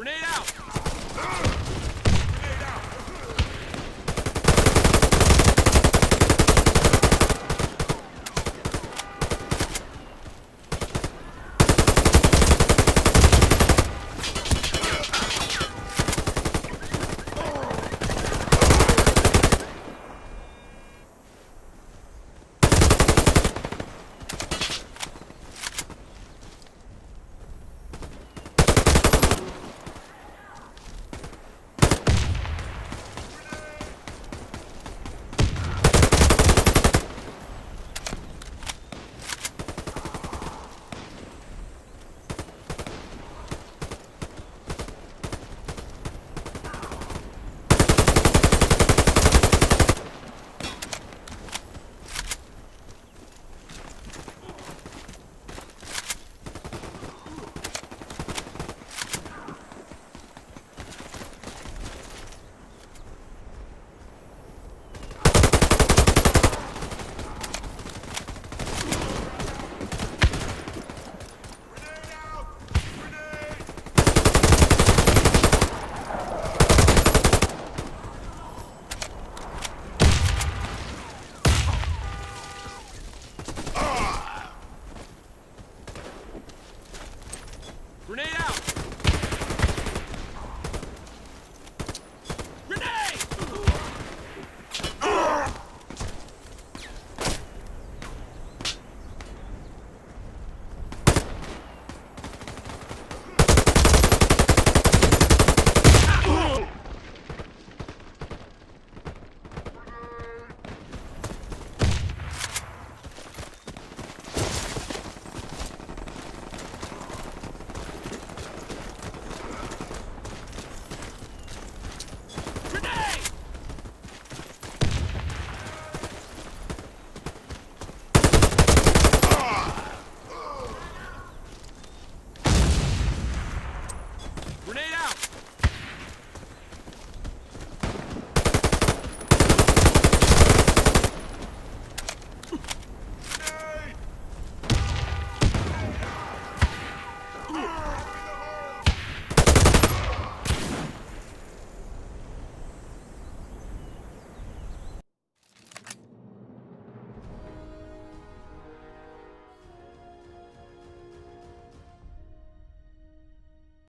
Grenade out!